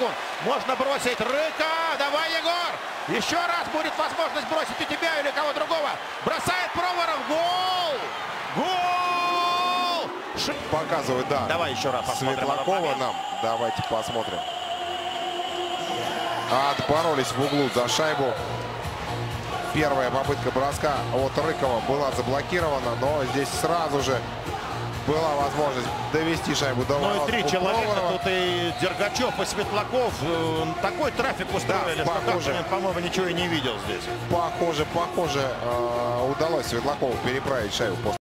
секунд. Можно бросить. Рыка. Давай, Егор. Еще раз будет возможность бросить у тебя или кого другого. Бросает Проворов. Гол! Гол! Ш- Показывает, да. Давай еще раз посмотрим Светлакова нам. Давайте посмотрим. Отборолись в углу за шайбу. Первая попытка броска от Рыкова была заблокирована, но здесь сразу же была возможность довести шайбу до Ну и три человека, тут и Дергачев, и Светлаков. Э, Такой трафик устроили, что похоже. По-моему, ничего и не видел здесь. Похоже, похоже, э, удалось Светлакову переправить шайбу после